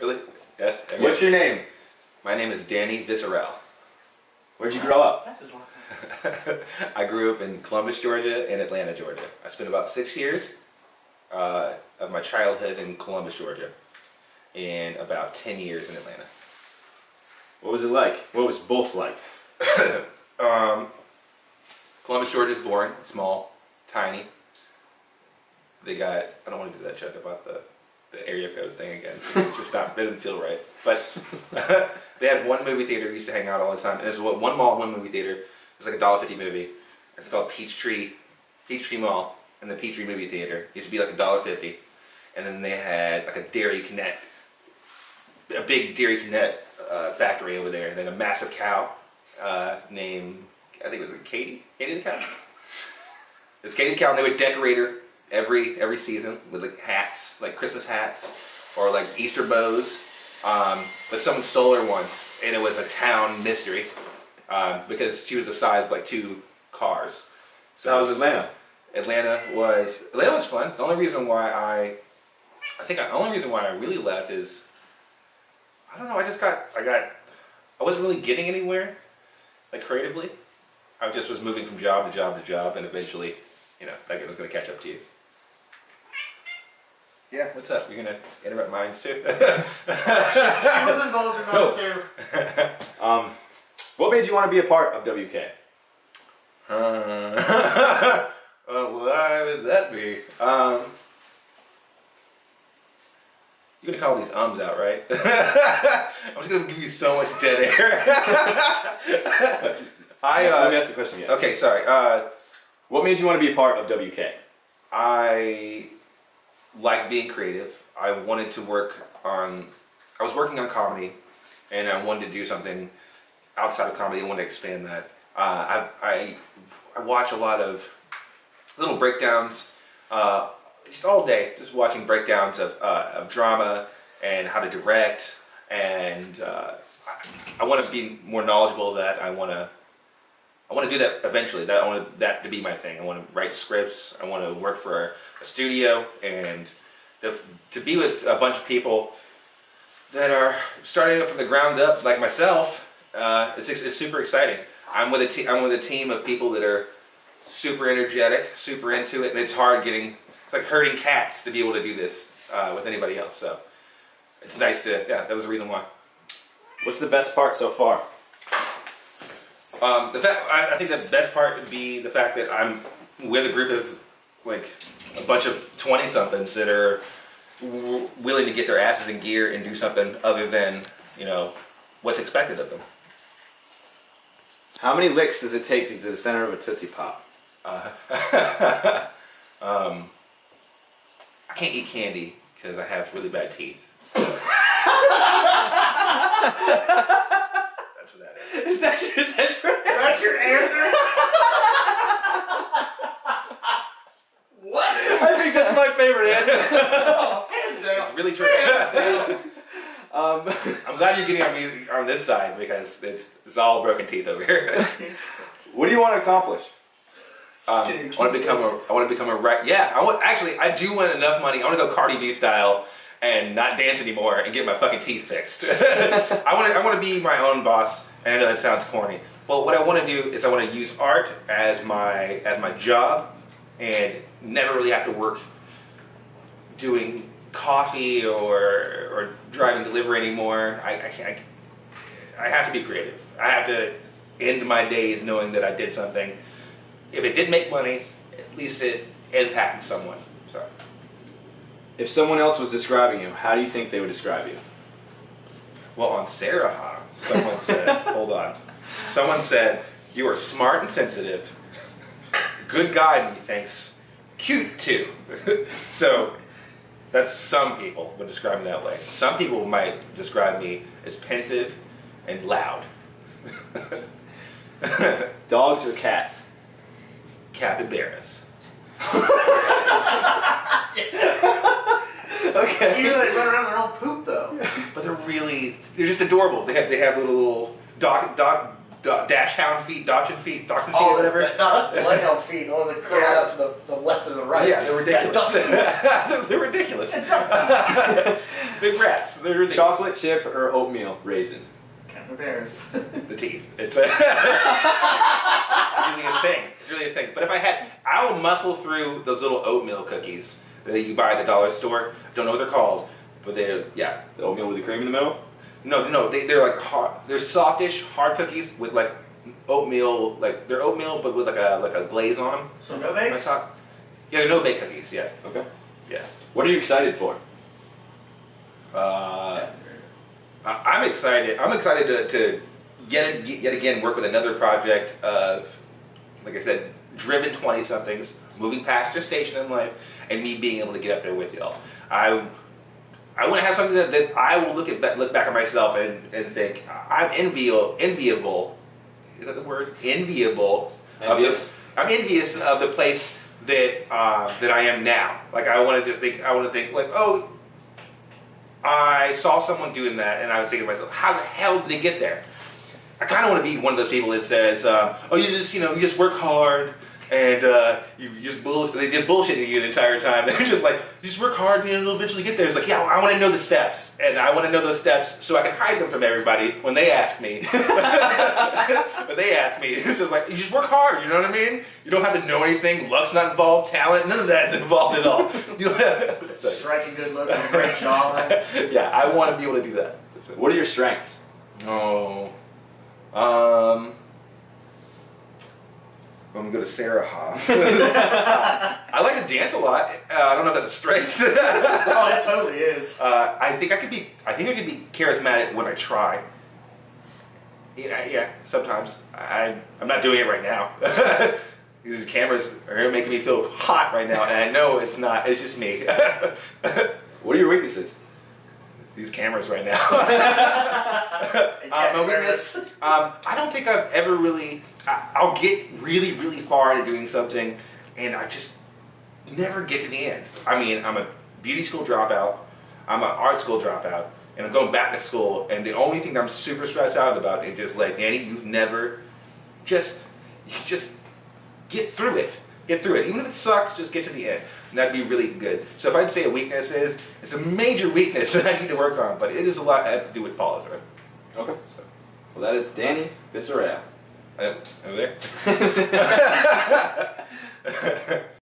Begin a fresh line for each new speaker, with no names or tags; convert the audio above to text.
Really? Yes. okay.
What's your name?
My name is Danny Viscerell.
Where'd you grow up?
That's his last name.
I grew up in Columbus, Georgia, and Atlanta, Georgia. I spent about six years uh, of my childhood in Columbus, Georgia, and about ten years in Atlanta.
What was it like? What was both like?
Um, Columbus, Georgia is boring, small, tiny. They got. I don't want to do that joke about the the area code thing again. It's just not. It didn't feel right. But they had one movie theater we used to hang out all the time, and what one mall, one movie theater. It was like a dollar fifty movie. It's called Peachtree, Peachtree Mall, and the Peachtree Movie Theater. It used to be like a dollar fifty, and then they had like a Dairy Kinnett, a big Dairy Kinnett uh, factory over there, and then a massive cow uh, named I think it was Katie, Katie the cow. It's Katie the cow, and they would decorate her every every season with like hats, like Christmas hats or like Easter bows. Um, but someone stole her once, and it was a town mystery um, because she was the size of like two cars.
So that was Atlanta.
Atlanta was Atlanta was fun. The only reason why I, I think the only reason why I really left is, I don't know. I just got I got, I wasn't really getting anywhere, like creatively. I just was moving from job to job to job, and eventually, you know, that was going to catch up to you. Yeah, what's up? You're gonna interrupt mine too?
He was involved in
Go.
mine too.
Um, what made you want to be a part of WK?
Uh, uh, why would that be? Um, you're gonna call these ums out, right? I'm just gonna give you so much dead air. I
Let me
uh,
ask the question again.
okay, sorry. Uh,
What made you want to be a part of WK?
I like being creative. I wanted to work on. I was working on comedy, and I wanted to do something outside of comedy. I wanted to expand that. Uh, I, I I watch a lot of little breakdowns, uh, just all day, just watching breakdowns of uh, of drama and how to direct. And uh, I, I want to be more knowledgeable. of That I want to. I want to do that eventually. That I want that to be my thing. I want to write scripts. I want to work for a studio and to be with a bunch of people that are starting from the ground up, like myself. Uh, it's it's super exciting. I'm with a te- I'm with a team of people that are super energetic, super into it, and it's hard getting. It's like herding cats to be able to do this uh, with anybody else. So it's nice to. Yeah, that was the reason why.
What's the best part so far?
Um, the fact I, I think the best part would be the fact that I'm with a group of like a bunch of twenty somethings that are w- willing to get their asses in gear and do something other than you know what's expected of them.
How many licks does it take to get to the center of a Tootsie Pop?
Um, I can't eat candy because I have really bad teeth. So. That's what that is.
Is that your, is that your
That's your answer? what?
I think that's my favorite answer.
Oh, hands down.
It's really true.
um,
I'm glad you're getting on me on this side because it's it's all broken teeth over here.
what do you want to accomplish?
Um, I want to become a.
fixed.
Want to become a right. Yeah, I want. Actually, I do want enough money. I want to go Cardi B style and not dance anymore and get my fucking teeth fixed. I want to. I want to be my own boss. And I know that sounds corny. Well, what I want to do is I want to use art as my as my job, and never really have to work doing coffee or or driving delivery anymore. I I, can't, I have to be creative. I have to end my days knowing that I did something if it did make money, at least it impacted someone. So,
If someone else was describing you, how do you think they would describe you?
well, on Sarah, huh? Someone said, hold on. Someone said, you are smart and sensitive. Good guy, methinks. Cute, too. so, that's some people would describe me that way. Some people might describe me as pensive and loud.
Dogs or cats?
Capybaras.
Okay.
Even though they run around their own poop though.
But they're really, they're just adorable. They have, they have little, little dog, dog, dog, dash hound feet, dachshund feet, dachshund feet, or whatever.
but No, that's bloodhound feet. The one that curl
Yeah.
out to the, the left and the right.
Yeah, they're ridiculous.
Yeah, duck feet.
they're, they're ridiculous. big rats. They're ridiculous.
Chocolate chip or oatmeal raisin?
Count the bears.
the teeth. It's a it's really a thing. It's really a thing. But if I had, I will muscle through those little oatmeal cookies that you buy at the dollar store. I don't know what they're called, but they're yeah.
The oatmeal with the cream in the middle?
No, no, they they're like hard. They're softish, hard cookies with like oatmeal. Like they're oatmeal, but with like a like a glaze on them.
So no bakes?
Yeah, no bake cookies. Yeah,
Okay.
yeah.
What are you excited for?
Uh, I- I'm excited. I'm excited to, to yet yet again work with another project of, like I said, driven twenty somethings moving past their station in life, and me being able to get up there with y'all. I I want to have something that, that I will look at look back at myself and, and think I'm enviable enviable. Is that the word? Enviable. of the- I'm envious of the place that uh, that I am now. Like I want to just think. I want to think like, oh, I saw someone doing that, and I was thinking to myself, how the hell did they get there? I kind of want to be one of those people that says, um, "Oh, you just you know you just work hard and uh, you just bull they just bullshitting you the entire time." They're just like, "You just work hard and you'll eventually get there." It's like, yeah, I want to know the steps, and I want to know those steps so I can hide them from everybody when they ask me. when they ask me, it's just like you just work hard. You know what I mean? You don't have to know anything. Luck's not involved. Talent, none of that's involved at all. You know? So,
Striking good looks and a great jawline.
yeah, I want to be able to do that.
What are your strengths?
Oh. Um. I'm gonna go to Sarah Ha. I like to dance a lot. Uh, I don't know if that's a strength.
Oh, it totally is.
uh, I think I could be. I think I could be charismatic when I try. Yeah, yeah. Sometimes I. I'm not doing it right now. These cameras are making me feel hot right now, and I know it's not. It's just me.
What are your weaknesses?
These cameras right now.
And
Uh, my
Jack
weakness,
Harris.
um, I don't think I've ever really. I'll get really, really far into doing something, and I just never get to the end. I mean, I'm a beauty school dropout, I'm an art school dropout, and I'm going back to school, and the only thing I'm super stressed out about is just like, Danny, you've never just, just get through it. Get through it. Even if it sucks, just get to the end. And that'd be really good. So if I'd say a weakness is, it's a major weakness that I need to work on, but it is a lot that has to do with follow through.
Okay. Well, that is Danny Visceral.
Uh, over there?